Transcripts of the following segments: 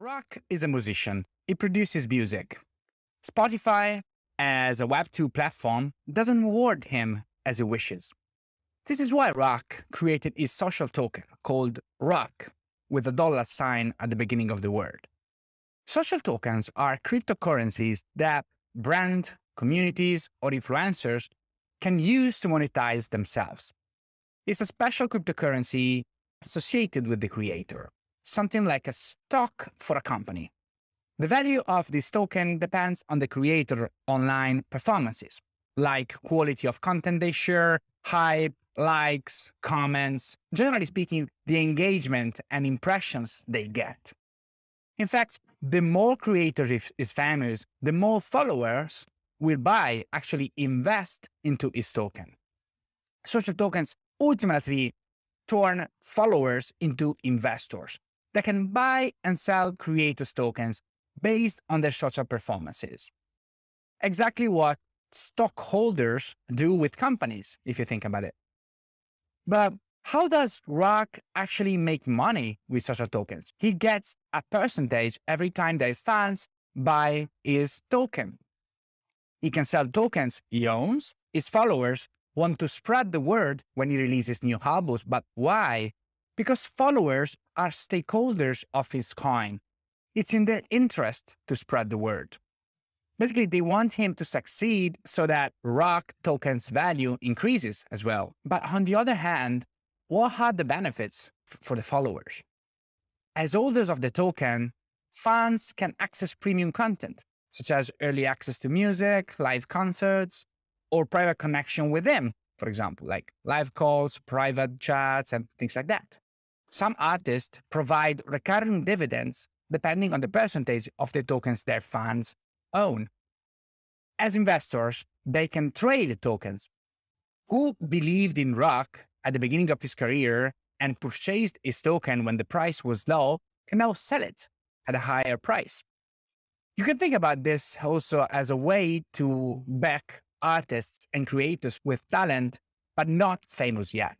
Rock is a musician. He produces music. Spotify, as a Web2 platform, doesn't reward him as he wishes. This is why Rock created his social token called Rock with a dollar sign at the beginning of the word. Social tokens are cryptocurrencies that brand, communities, or influencers can use to monetize themselves. It's a special cryptocurrency associated with the creator something like a stock for a company. The value of this token depends on the creator online performances, like quality of content they share, hype, likes, comments, generally speaking, the engagement and impressions they get. In fact, the more creator is famous, the more followers will buy, actually invest into his token. Social tokens ultimately turn followers into investors, that can buy and sell creators tokens based on their social performances. Exactly what stockholders do with companies, if you think about it. But how does Rock actually make money with social tokens? He gets a percentage every time their fans buy his token. He can sell tokens he owns. His followers want to spread the word when he releases new albums, but why? because followers are stakeholders of his coin. It's in their interest to spread the word. Basically, they want him to succeed so that Rock token's value increases as well. But on the other hand, what are the benefits for the followers? As holders of the token, fans can access premium content, such as early access to music, live concerts, or private connection with them, for example, like live calls, private chats, and things like that. Some artists provide recurring dividends depending on the percentage of the tokens their fans own. As investors, they can trade tokens. Who believed in Rock at the beginning of his career and purchased his token when the price was low can now sell it at a higher price. You can think about this also as a way to back artists and creators with talent, but not famous yet.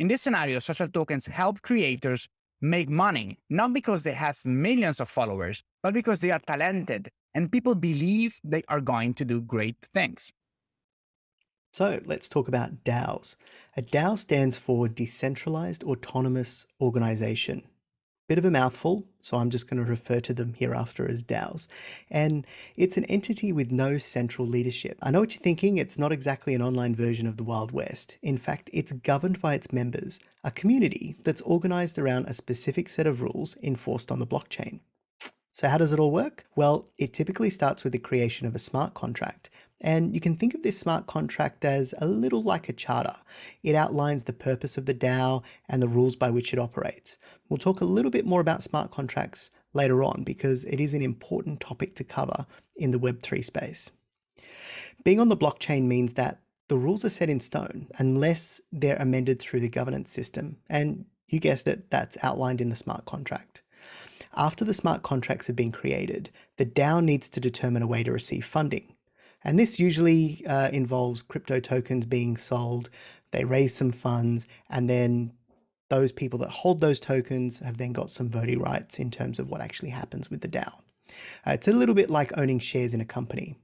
In this scenario, social tokens help creators make money, not because they have millions of followers, but because they are talented and people believe they are going to do great things. So let's talk about DAOs. A DAO stands for Decentralized Autonomous Organization. Bit of a mouthful, so I'm just going to refer to them hereafter as DAOs. And it's an entity with no central leadership. I know what you're thinking, it's not exactly an online version of the Wild West. In fact, it's governed by its members, a community that's organized around a specific set of rules enforced on the blockchain. So, how does it all work? Well, it typically starts with the creation of a smart contract. And you can think of this smart contract as a little like a charter. It outlines the purpose of the DAO and the rules by which it operates. We'll talk a little bit more about smart contracts later on because it is an important topic to cover in the Web3 space. Being on the blockchain means that the rules are set in stone unless they're amended through the governance system. And you guessed it, that's outlined in the smart contract. After the smart contracts have been created, the DAO needs to determine a way to receive funding. And this usually uh, involves crypto tokens being sold. They raise some funds, and then those people that hold those tokens have then got some voting rights in terms of what actually happens with the DAO. Uh, it's a little bit like owning shares in a company.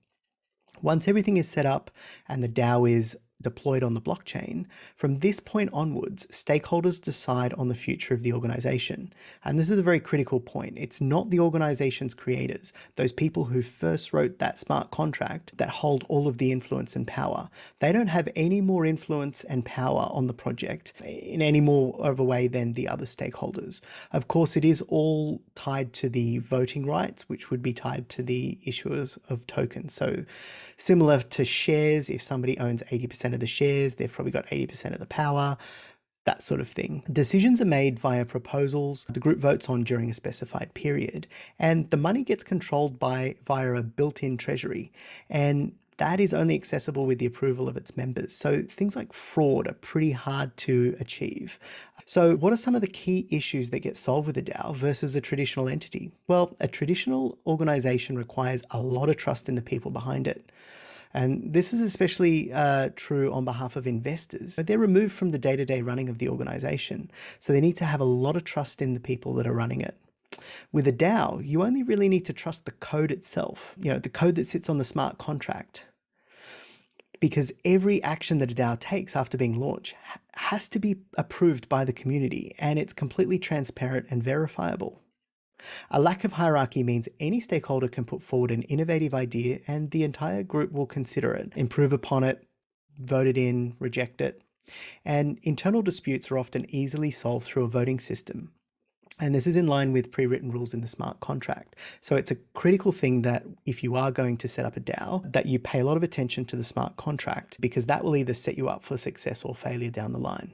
Once everything is set up and the DAO is deployed on the blockchain, from this point onwards, stakeholders decide on the future of the organization. And this is a very critical point. It's not the organization's creators, those people who first wrote that smart contract, that hold all of the influence and power. They don't have any more influence and power on the project in any more of a way than the other stakeholders. Of course, it is all tied to the voting rights, which would be tied to the issuers of tokens. So, similar to shares, if somebody owns 80% of the shares, they've probably got 80% of the power, that sort of thing. Decisions are made via proposals the group votes on during a specified period, and the money gets controlled by via a built-in treasury. And that is only accessible with the approval of its members. So things like fraud are pretty hard to achieve. So, what are some of the key issues that get solved with a DAO versus a traditional entity? Well, a traditional organization requires a lot of trust in the people behind it. And this is especially uh, true on behalf of investors. They're removed from the day to day running of the organization. So they need to have a lot of trust in the people that are running it. With a DAO, you only really need to trust the code itself, you know, the code that sits on the smart contract. Because every action that a DAO takes after being launched has to be approved by the community and it's completely transparent and verifiable. A lack of hierarchy means any stakeholder can put forward an innovative idea and the entire group will consider it, improve upon it, vote it in, reject it. And internal disputes are often easily solved through a voting system. And this is in line with pre-written rules in the smart contract. So it's a critical thing that if you are going to set up a DAO, that you pay a lot of attention to the smart contract because that will either set you up for success or failure down the line.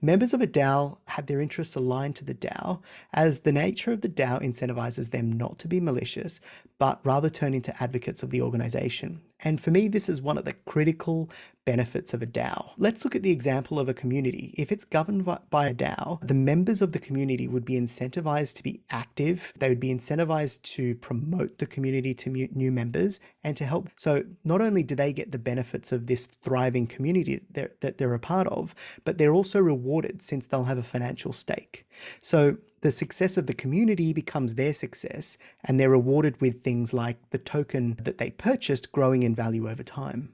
Members of a DAO have their interests aligned to the DAO, as the nature of the DAO incentivizes them not to be malicious, but rather turn into advocates of the organization. And for me, this is one of the critical benefits of a DAO. Let's look at the example of a community. If it's governed by a DAO, the members of the community would be incentivized to be active. They would be incentivized to promote the community to new members and to help. So not only do they get the benefits of this thriving community that they're a part of, but they're also rewarded since they'll have a financial stake. So the success of the community becomes their success and they're rewarded with things like the token that they purchased growing in value over time.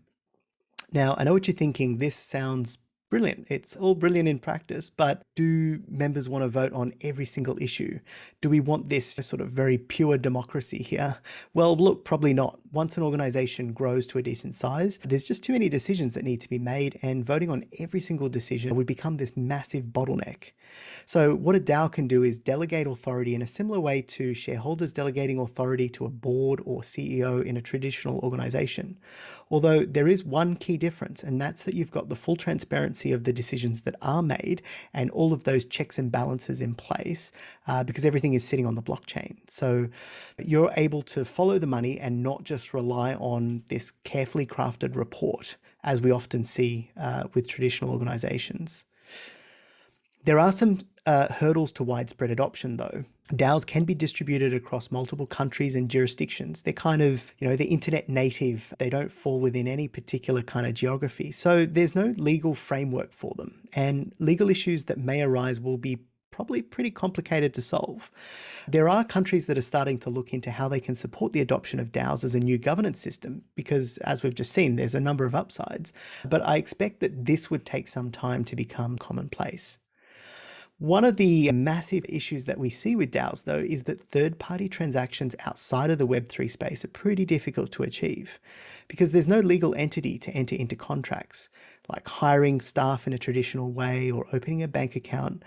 Now, I know what you're thinking. This sounds brilliant. It's all brilliant in practice, but do members want to vote on every single issue? Do we want this sort of very pure democracy here? Well, look, probably not. Once an organization grows to a decent size, there's just too many decisions that need to be made, and voting on every single decision would become this massive bottleneck. So, what a DAO can do is delegate authority in a similar way to shareholders delegating authority to a board or CEO in a traditional organization. Although there is one key difference, and that's that you've got the full transparency of the decisions that are made and all of those checks and balances in place uh, because everything is sitting on the blockchain. So you're able to follow the money and not just rely on this carefully crafted report, as we often see uh, with traditional organizations. There are some uh, hurdles to widespread adoption, though. DAOs can be distributed across multiple countries and jurisdictions. They're kind of, you know, they're internet native. They don't fall within any particular kind of geography. So there's no legal framework for them. And legal issues that may arise will be probably pretty complicated to solve. There are countries that are starting to look into how they can support the adoption of DAOs as a new governance system, because as we've just seen, there's a number of upsides. But I expect that this would take some time to become commonplace. One of the massive issues that we see with DAOs, though, is that third party transactions outside of the Web3 space are pretty difficult to achieve because there's no legal entity to enter into contracts, like hiring staff in a traditional way or opening a bank account.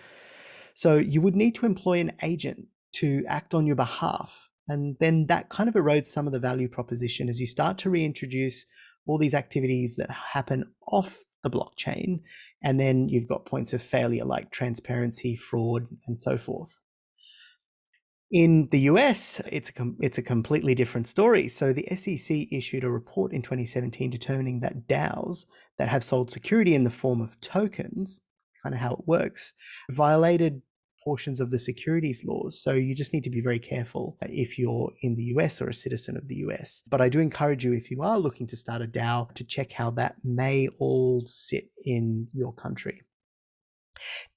So you would need to employ an agent to act on your behalf. And then that kind of erodes some of the value proposition as you start to reintroduce all these activities that happen off the blockchain. And then you've got points of failure like transparency, fraud, and so forth. In the US, it's a, it's a completely different story. So the SEC issued a report in 2017 determining that DAOs that have sold security in the form of tokens, kind of how it works, violated portions of the securities laws. So you just need to be very careful if you're in the US or a citizen of the US. But I do encourage you, if you are looking to start a DAO, to check how that may all sit in your country.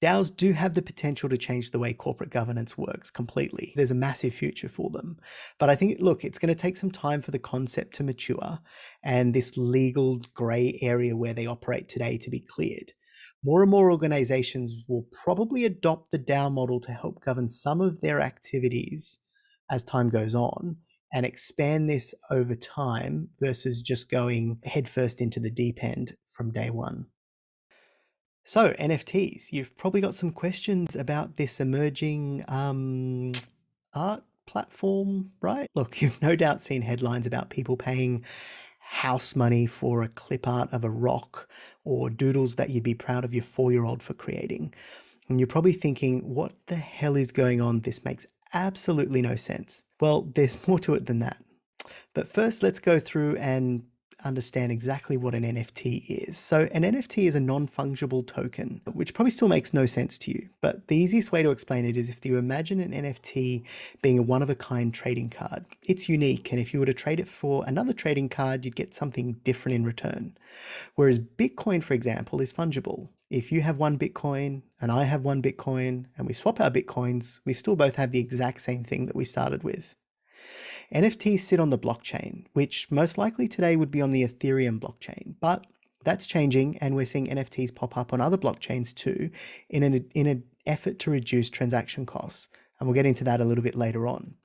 DAOs do have the potential to change the way corporate governance works completely. There's a massive future for them. But I think, look, it's going to take some time for the concept to mature and this legal gray area where they operate today to be cleared more and more organizations will probably adopt the DAO model to help govern some of their activities as time goes on and expand this over time versus just going headfirst into the deep end from day one. So, NFTs, you've probably got some questions about this emerging um, art platform, right? Look, you've no doubt seen headlines about people paying house money for a clip art of a rock or doodles that you'd be proud of your four year old for creating. And you're probably thinking, what the hell is going on? This makes absolutely no sense. Well, there's more to it than that. But first, let's go through and understand exactly what an NFT is. So, an NFT is a non fungible token, which probably still makes no sense to you. But the easiest way to explain it is if you imagine an NFT being a one of a kind trading card, it's unique. And if you were to trade it for another trading card, you'd get something different in return. Whereas Bitcoin, for example, is fungible. If you have one Bitcoin and I have one Bitcoin and we swap our Bitcoins, we still both have the exact same thing that we started with. NFTs sit on the blockchain, which most likely today would be on the Ethereum blockchain, but that's changing and we're seeing NFTs pop up on other blockchains too in an, in an effort to reduce transaction costs. And we'll get into that a little bit later on.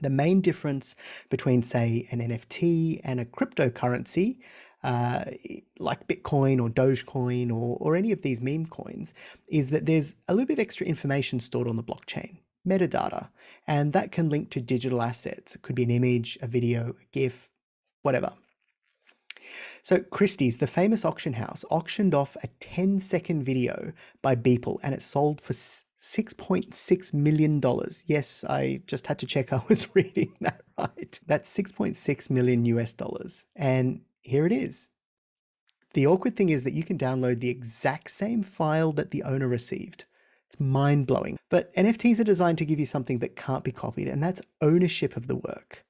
The main difference between, say, an NFT and a cryptocurrency, uh, like Bitcoin or Dogecoin or, or any of these meme coins, is that there's a little bit of extra information stored on the blockchain metadata, and that can link to digital assets. It could be an image, a video, a GIF, whatever. So Christie's, the famous auction house, auctioned off a 10 second video by Beeple and it sold for $6.6 million. Yes, I just had to check I was reading that right. That's 6.6 million US dollars. And here it is. The awkward thing is that you can download the exact same file that the owner received. It's mind blowing. But NFTs are designed to give you something that can't be copied, and that's ownership of the work.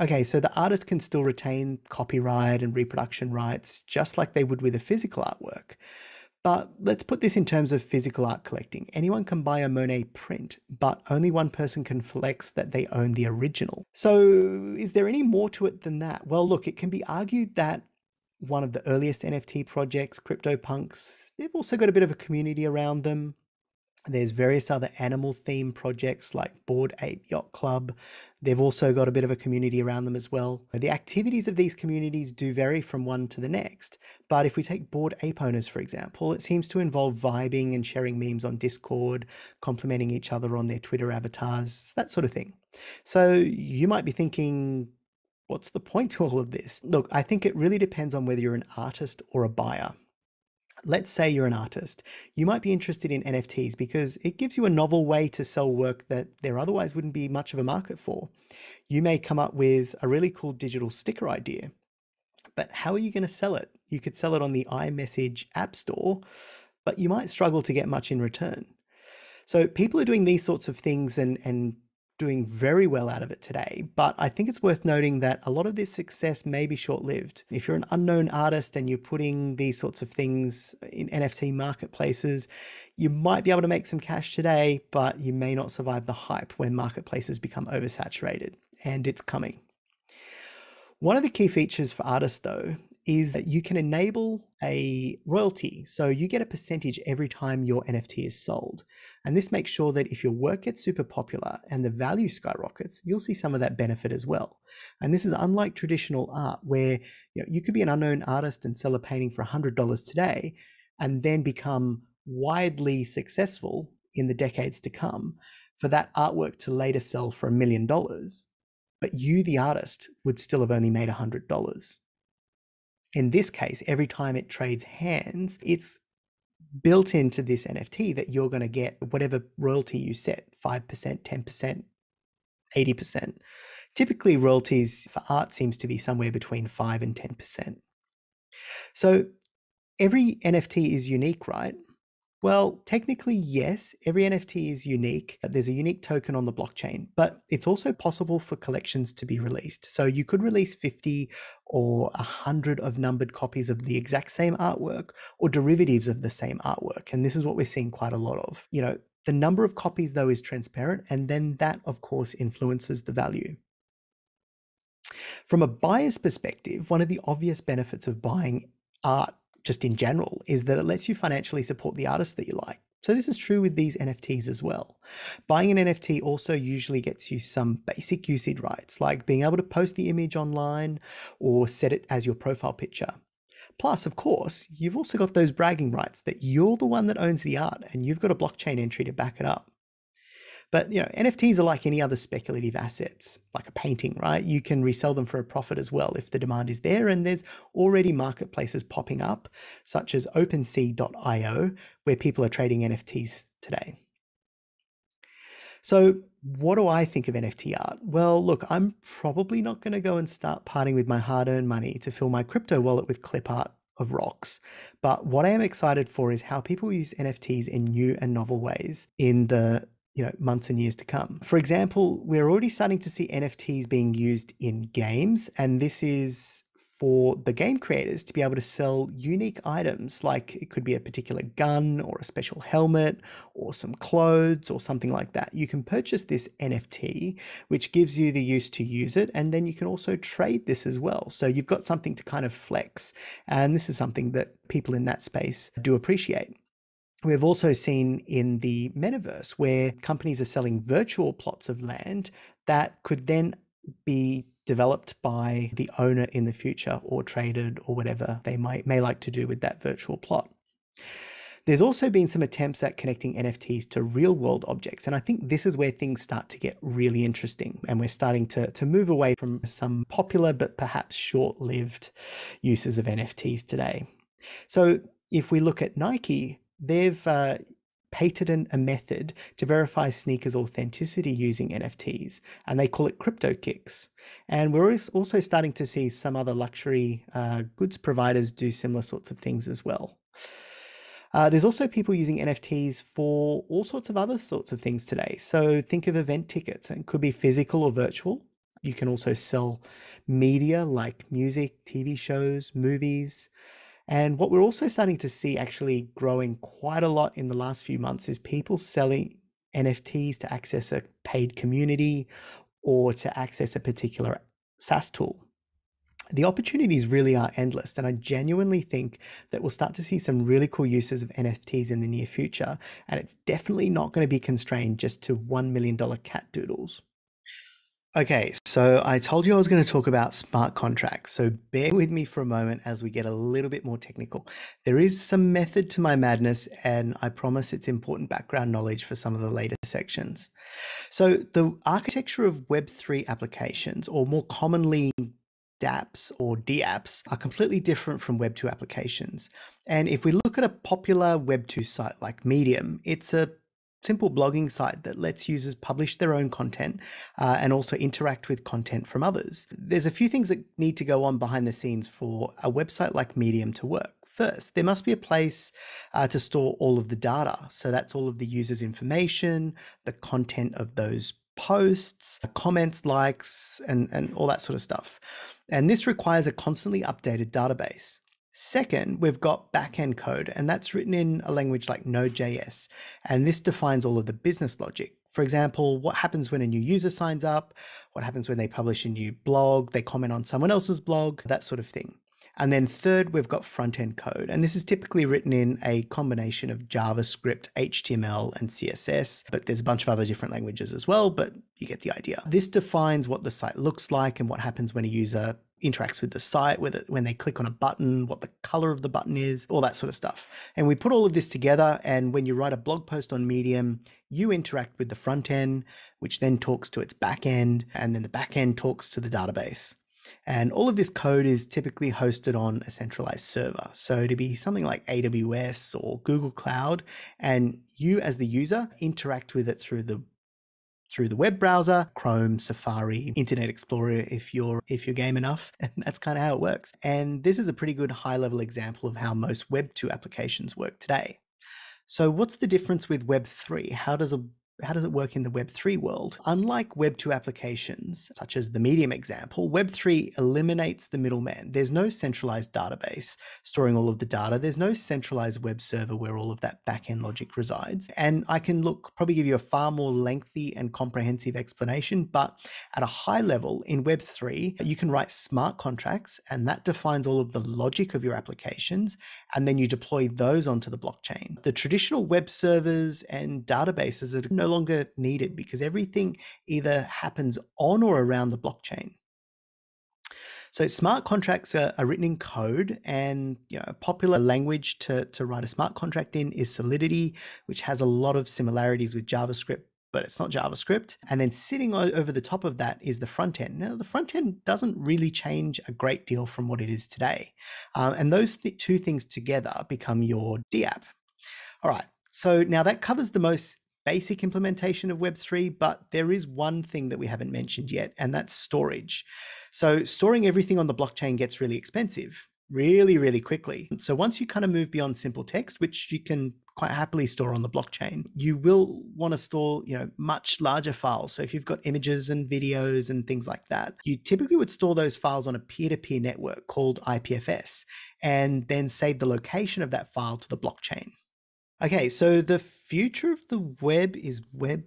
Okay, so the artist can still retain copyright and reproduction rights just like they would with a physical artwork. But let's put this in terms of physical art collecting. Anyone can buy a Monet print, but only one person can flex that they own the original. So, is there any more to it than that? Well, look, it can be argued that one of the earliest NFT projects, CryptoPunks, they've also got a bit of a community around them. There's various other animal theme projects like Bored Ape Yacht Club. They've also got a bit of a community around them as well. The activities of these communities do vary from one to the next. But if we take Bored Ape owners, for example, it seems to involve vibing and sharing memes on Discord, complimenting each other on their Twitter avatars, that sort of thing. So you might be thinking, what's the point to all of this? Look, I think it really depends on whether you're an artist or a buyer. Let's say you're an artist. You might be interested in NFTs because it gives you a novel way to sell work that there otherwise wouldn't be much of a market for. You may come up with a really cool digital sticker idea, but how are you going to sell it? You could sell it on the iMessage App Store, but you might struggle to get much in return. So people are doing these sorts of things and and doing very well out of it today. But I think it's worth noting that a lot of this success may be short lived. If you're an unknown artist and you're putting these sorts of things in NFT marketplaces, you might be able to make some cash today, but you may not survive the hype when marketplaces become oversaturated. And it's coming. One of the key features for artists, though, is that you can enable a royalty. So you get a percentage every time your NFT is sold. And this makes sure that if your work gets super popular and the value skyrockets, you'll see some of that benefit as well. And this is unlike traditional art where you, know, you could be an unknown artist and sell a painting for $100 today and then become widely successful in the decades to come for that artwork to later sell for a million dollars. But you, the artist, would still have only made $100. In this case, every time it trades hands, it's built into this NFT that you're going to get whatever royalty you set 5%, 10%, 80%. Typically, royalties for art seems to be somewhere between 5 and 10%. So every NFT is unique, right? Well, technically, yes, every NFT is unique. There's a unique token on the blockchain, but it's also possible for collections to be released. So you could release 50 or 100 of numbered copies of the exact same artwork or derivatives of the same artwork. And this is what we're seeing quite a lot of. You know, the number of copies, though, is transparent, and then that, of course, influences the value. From a buyer's perspective, one of the obvious benefits of buying art just in general is that it lets you financially support the artists that you like. So this is true with these NFTs as well. Buying an NFT also usually gets you some basic usage rights, like being able to post the image online or set it as your profile picture. Plus, of course, you've also got those bragging rights that you're the one that owns the art and you've got a blockchain entry to back it up. But you know, NFTs are like any other speculative assets, like a painting, right? You can resell them for a profit as well if the demand is there. And there's already marketplaces popping up, such as OpenSea.io, where people are trading NFTs today. So, what do I think of NFT art? Well, look, I'm probably not going to go and start parting with my hard earned money to fill my crypto wallet with clip art of rocks. But what I am excited for is how people use NFTs in new and novel ways in the you know months and years to come. For example, we're already starting to see NFTs being used in games and this is for the game creators to be able to sell unique items like it could be a particular gun or a special helmet or some clothes or something like that. You can purchase this NFT, which gives you the use to use it, and then you can also trade this as well. So you've got something to kind of flex. And this is something that people in that space do appreciate. We've also seen in the metaverse where companies are selling virtual plots of land that could then be developed by the owner in the future or traded or whatever they might may like to do with that virtual plot. There's also been some attempts at connecting NFTs to real world objects. And I think this is where things start to get really interesting. And we're starting to, to move away from some popular but perhaps short lived uses of NFTs today. So if we look at Nike, they've uh, patented a method to verify sneakers authenticity using NFTs, and they call it CryptoKicks. And we're also starting to see some other luxury uh, goods providers do similar sorts of things as well. Uh, there's also people using NFTs for all sorts of other sorts of things today. So think of event tickets, and could be physical or virtual. You can also sell media like music, TV shows, movies, and what we're also starting to see actually growing quite a lot in the last few months is people selling NFTs to access a paid community or to access a particular SaaS tool. The opportunities really are endless, and I genuinely think that we'll start to see some really cool uses of NFTs in the near future. And it's definitely not going to be constrained just to $1 million cat doodles. Okay, so I told you I was going to talk about smart contracts. So bear with me for a moment as we get a little bit more technical. There is some method to my madness, and I promise it's important background knowledge for some of the later sections. So, the architecture of Web3 applications, or more commonly dApps or dApps, are completely different from Web2 applications. And if we look at a popular Web2 site like Medium, it's a simple blogging site that lets users publish their own content uh, and also interact with content from others. There's a few things that need to go on behind the scenes for a website like Medium to work. First, there must be a place uh, to store all of the data. So that's all of the user's information, the content of those posts, comments, likes, and, and all that sort of stuff. And this requires a constantly updated database. Second, we've got backend code, and that's written in a language like Node.js. And this defines all of the business logic. For example, what happens when a new user signs up? What happens when they publish a new blog? They comment on someone else's blog, that sort of thing. And then third, we've got front end code. And this is typically written in a combination of JavaScript, HTML, and CSS. But there's a bunch of other different languages as well, but you get the idea. This defines what the site looks like and what happens when a user interacts with the site, whether when they click on a button, what the color of the button is, all that sort of stuff. And we put all of this together. And when you write a blog post on Medium, you interact with the front end, which then talks to its back end, and then the back end talks to the database. And all of this code is typically hosted on a centralized server. So to be something like AWS or Google Cloud, and you as the user interact with it through the through the web browser, Chrome, Safari, Internet Explorer if you're if you're game enough. And that's kind of how it works. And this is a pretty good high level example of how most web 2 applications work today. So what's the difference with web 3? How does a how does it work in the Web3 world? Unlike Web2 applications, such as the Medium example, Web3 eliminates the middleman. There's no centralized database storing all of the data. There's no centralized web server where all of that backend logic resides. And I can look, probably give you a far more lengthy and comprehensive explanation, but at a high level in Web3, you can write smart contracts and that defines all of the logic of your applications. And then you deploy those onto the blockchain. The traditional web servers and databases are no longer needed because everything either happens on or around the blockchain. So smart contracts are, are, written in code, and you know, a popular language to, to write a smart contract in is Solidity, which has a lot of similarities with JavaScript, but it's not JavaScript. And then sitting over the top of that is the front end. Now, the front end doesn't really change a great deal from what it is today. Um, and those th- two things together become your dApp. All right. So now that covers the most basic implementation of Web3, but there is one thing that we haven't mentioned yet, and that's storage. So, storing everything on the blockchain gets really expensive really, really quickly. So, once you kind of move beyond simple text, which you can quite happily store on the blockchain, you will want to store, you know, much larger files. So if you've got images and videos and things like that, you typically would store those files on a peer-to-peer network called IPFS and then save the location of that file to the blockchain. Okay, so the future of the web is web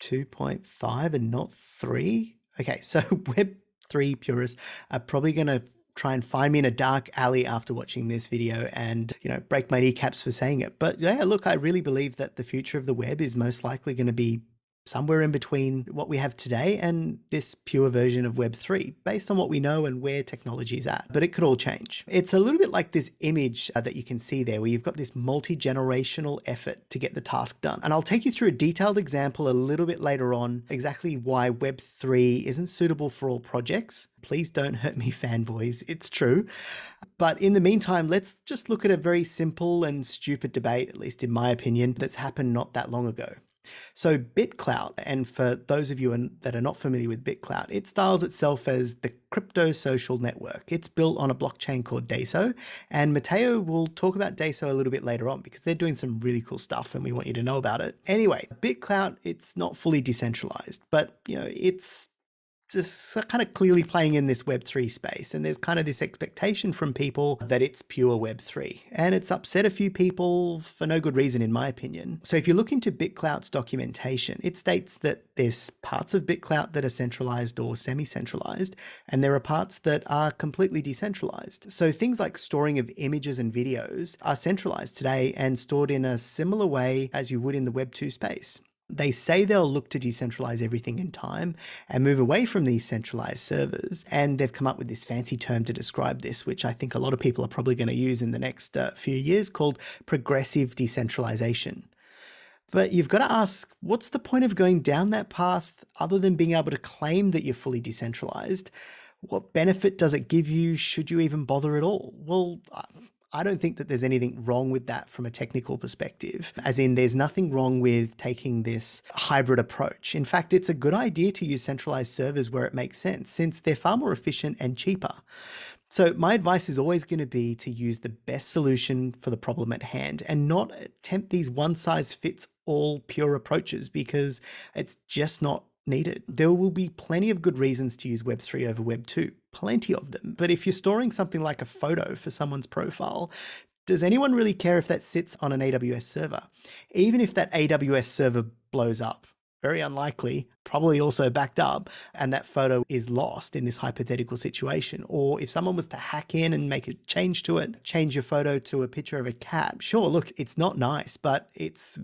2.5 and not 3. Okay, so web 3 purists are probably going to try and find me in a dark alley after watching this video and, you know, break my kneecaps for saying it. But yeah, look, I really believe that the future of the web is most likely going to be somewhere in between what we have today and this pure version of Web3, based on what we know and where technology is at. But it could all change. It's a little bit like this image uh, that you can see there, where you've got this multi generational effort to get the task done. And I'll take you through a detailed example a little bit later on, exactly why Web3 isn't suitable for all projects. Please don't hurt me, fanboys. It's true. But in the meantime, let's just look at a very simple and stupid debate, at least in my opinion, that's happened not that long ago. So BitClout, and for those of you that are not familiar with BitClout, it styles itself as the crypto social network. It's built on a blockchain called Deso, and Matteo will talk about Deso a little bit later on because they're doing some really cool stuff and we want you to know about it. Anyway, BitClout, it's not fully decentralized, but you know, it's just kind of clearly playing in this Web3 space. And there's kind of this expectation from people that it's pure Web3. And it's upset a few people for no good reason, in my opinion. So if you look into BitClout's documentation, it states that there's parts of BitClout that are centralized or semi centralized, and there are parts that are completely decentralized. So things like storing of images and videos are centralized today and stored in a similar way as you would in the Web2 space. They say they'll look to decentralize everything in time and move away from these centralized servers. And they've come up with this fancy term to describe this, which I think a lot of people are probably going to use in the next uh, few years called progressive decentralization. But you've got to ask what's the point of going down that path other than being able to claim that you're fully decentralized? What benefit does it give you? Should you even bother at all? Well, I don't think that there's anything wrong with that from a technical perspective, as in, there's nothing wrong with taking this hybrid approach. In fact, it's a good idea to use centralized servers where it makes sense, since they're far more efficient and cheaper. So, my advice is always going to be to use the best solution for the problem at hand and not attempt these one size fits all pure approaches because it's just not needed. There will be plenty of good reasons to use Web3 over Web2, plenty of them. But if you're storing something like a photo for someone's profile, does anyone really care if that sits on an AWS server? Even if that AWS server blows up, very unlikely, probably also backed up, and that photo is lost in this hypothetical situation. Or if someone was to hack in and make a change to it, change your photo to a picture of a cat, sure, look, it's not nice, but it's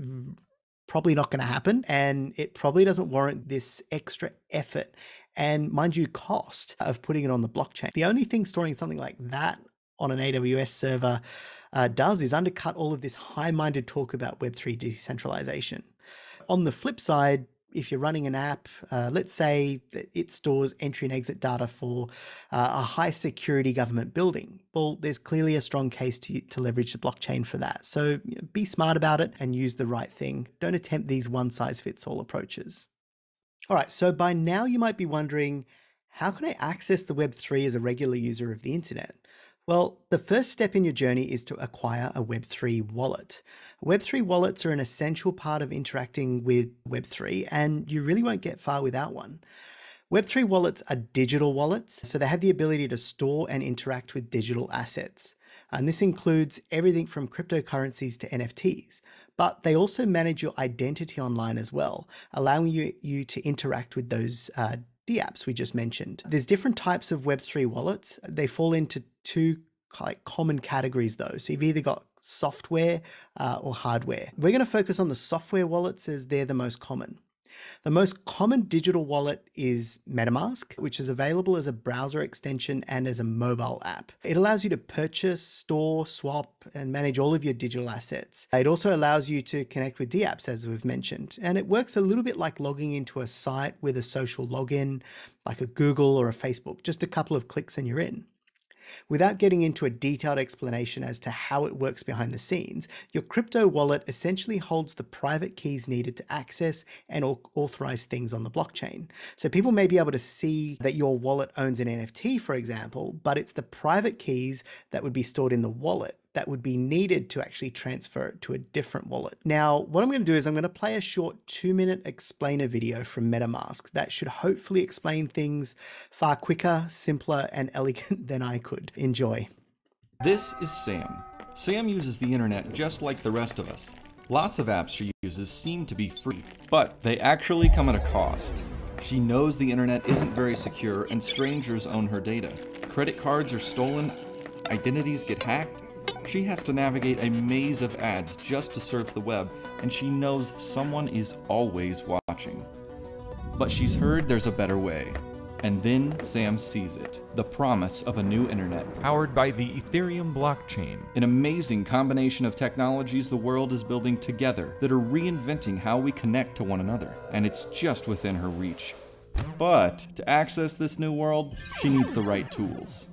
probably not going to happen. And it probably doesn't warrant this extra effort and, mind you, cost of putting it on the blockchain. The only thing storing something like that on an AWS server uh, does is undercut all of this high minded talk about Web3 decentralization. On the flip side, if you're running an app, uh, let's say that it stores entry and exit data for uh, a high security government building. Well, there's clearly a strong case to, to leverage the blockchain for that. So you know, be smart about it and use the right thing. Don't attempt these one size fits all approaches. All right, so by now you might be wondering how can I access the Web3 as a regular user of the internet? Well, the first step in your journey is to acquire a Web3 wallet. Web3 wallets are an essential part of interacting with Web3, and you really won't get far without one. Web3 wallets are digital wallets, so they have the ability to store and interact with digital assets. And this includes everything from cryptocurrencies to NFTs, but they also manage your identity online as well, allowing you, you to interact with those uh, dApps we just mentioned. There's different types of Web3 wallets. They fall into two like common categories though. So you've either got software uh, or hardware. We're going to focus on the software wallets as they're the most common. The most common digital wallet is MetaMask, which is available as a browser extension and as a mobile app. It allows you to purchase, store, swap, and manage all of your digital assets. It also allows you to connect with dApps, as we've mentioned, and it works a little bit like logging into a site with a social login, like a Google or a Facebook, just a couple of clicks and you're in. Without getting into a detailed explanation as to how it works behind the scenes, your crypto wallet essentially holds the private keys needed to access and authorize things on the blockchain. So people may be able to see that your wallet owns an NFT, for example, but it's the private keys that would be stored in the wallet that would be needed to actually transfer it to a different wallet. Now, what I'm going to do is I'm going to play a short two minute explainer video from MetaMask that should hopefully explain things far quicker, simpler, and elegant than I could. Enjoy. This is Sam. Sam uses the internet just like the rest of us. Lots of apps she uses seem to be free, but they actually come at a cost. She knows the internet isn't very secure and strangers own her data. Credit cards are stolen, identities get hacked, she has to navigate a maze of ads just to surf the web, and she knows someone is always watching. But she's heard there's a better way. And then Sam sees it the promise of a new internet. Powered by the Ethereum blockchain. An amazing combination of technologies the world is building together that are reinventing how we connect to one another. And it's just within her reach. But to access this new world, she needs the right tools.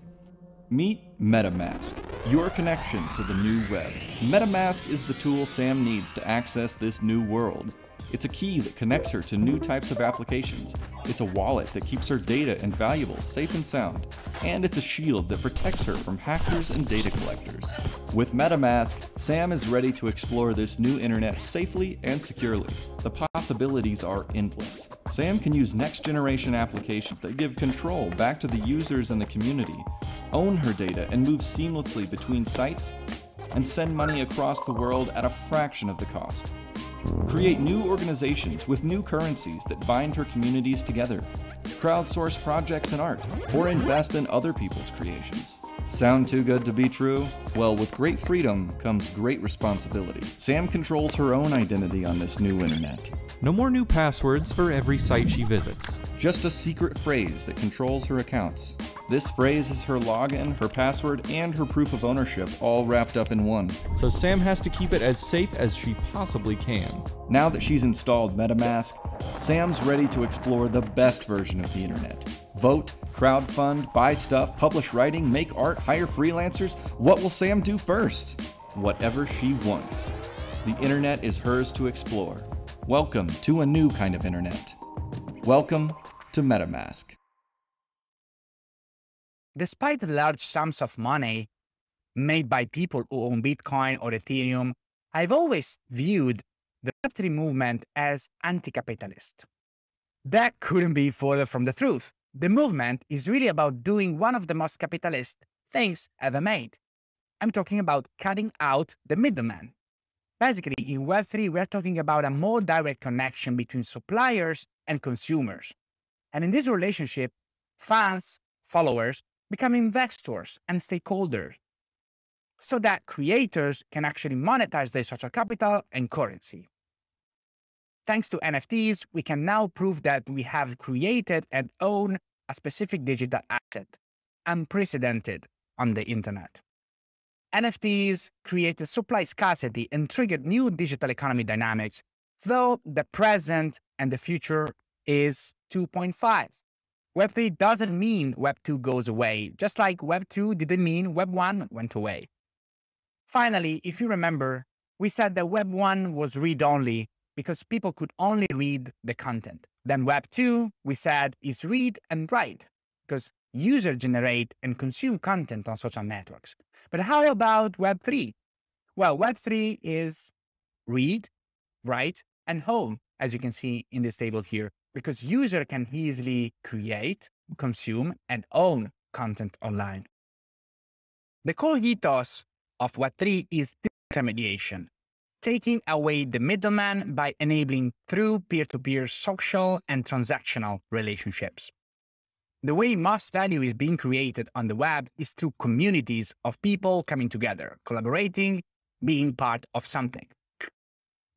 Meet MetaMask, your connection to the new web. MetaMask is the tool Sam needs to access this new world. It's a key that connects her to new types of applications. It's a wallet that keeps her data and valuables safe and sound. And it's a shield that protects her from hackers and data collectors. With MetaMask, Sam is ready to explore this new internet safely and securely. The possibilities are endless. Sam can use next generation applications that give control back to the users and the community, own her data, and move seamlessly between sites, and send money across the world at a fraction of the cost. Create new organizations with new currencies that bind her communities together. Crowdsource projects and art, or invest in other people's creations. Sound too good to be true? Well, with great freedom comes great responsibility. Sam controls her own identity on this new internet. No more new passwords for every site she visits. Just a secret phrase that controls her accounts. This phrase is her login, her password, and her proof of ownership all wrapped up in one. So Sam has to keep it as safe as she possibly can. Now that she's installed MetaMask, Sam's ready to explore the best version of the internet. Vote, crowdfund, buy stuff, publish writing, make art, hire freelancers. What will Sam do first? Whatever she wants. The internet is hers to explore. Welcome to a new kind of internet. Welcome to MetaMask. Despite the large sums of money made by people who own Bitcoin or Ethereum, I've always viewed the Web3 movement as anti capitalist. That couldn't be further from the truth. The movement is really about doing one of the most capitalist things ever made. I'm talking about cutting out the middleman. Basically, in Web3, we're talking about a more direct connection between suppliers and consumers. And in this relationship, fans, followers, become investors and stakeholders so that creators can actually monetize their social capital and currency. Thanks to NFTs, we can now prove that we have created and own a specific digital asset, unprecedented on the internet. NFTs created supply scarcity and triggered new digital economy dynamics, though the present and the future is 2.5. Web3 doesn't mean Web2 goes away, just like Web2 didn't mean Web1 went away. Finally, if you remember, we said that Web1 was read only because people could only read the content. Then Web2, we said, is read and write because users generate and consume content on social networks. But how about Web3? Well, Web3 is read, write, and home, as you can see in this table here because user can easily create, consume, and own content online. The core ethos of Web3 is disintermediation, taking away the middleman by enabling through peer-to-peer social and transactional relationships. The way most value is being created on the web is through communities of people coming together, collaborating, being part of something.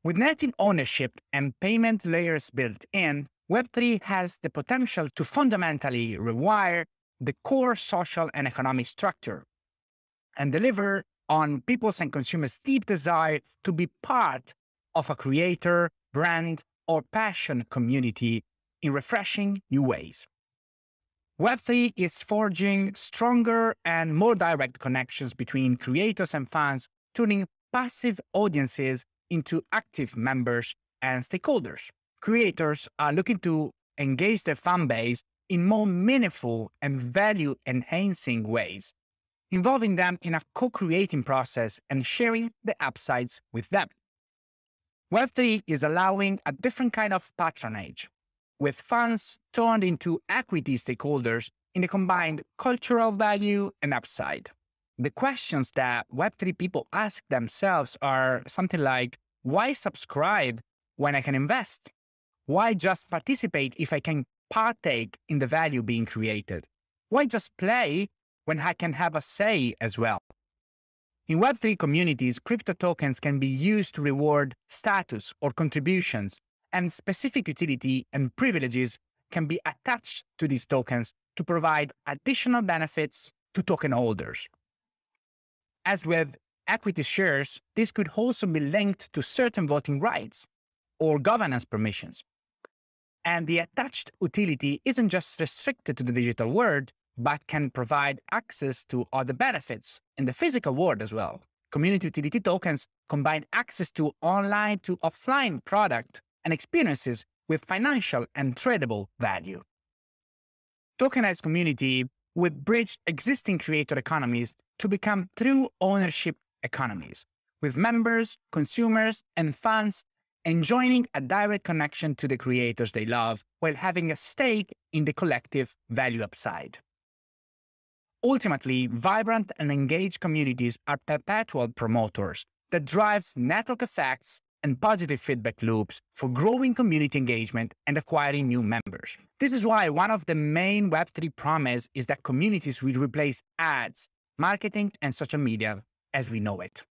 With native ownership and payment layers built in, Web3 has the potential to fundamentally rewire the core social and economic structure and deliver on people's and consumers' deep desire to be part of a creator, brand, or passion community in refreshing new ways. Web3 is forging stronger and more direct connections between creators and fans, turning passive audiences into active members and stakeholders. Creators are looking to engage their fan base in more meaningful and value enhancing ways, involving them in a co creating process and sharing the upsides with them. Web3 is allowing a different kind of patronage, with funds turned into equity stakeholders in the combined cultural value and upside. The questions that Web3 people ask themselves are something like why subscribe when I can invest? Why just participate if I can partake in the value being created? Why just play when I can have a say as well? In Web3 communities, crypto tokens can be used to reward status or contributions, and specific utility and privileges can be attached to these tokens to provide additional benefits to token holders. As with equity shares, this could also be linked to certain voting rights or governance permissions. And the attached utility isn't just restricted to the digital world, but can provide access to other benefits in the physical world as well. Community utility tokens combine access to online to offline product and experiences with financial and tradable value. Tokenized community would bridge existing creator economies to become true ownership economies, with members, consumers, and fans enjoying a direct connection to the creators they love while having a stake in the collective value upside. Ultimately, vibrant and engaged communities are perpetual promoters that drive network effects and positive feedback loops for growing community engagement and acquiring new members. This is why one of the main Web3 promise is that communities will replace ads, marketing, and social media as we know it.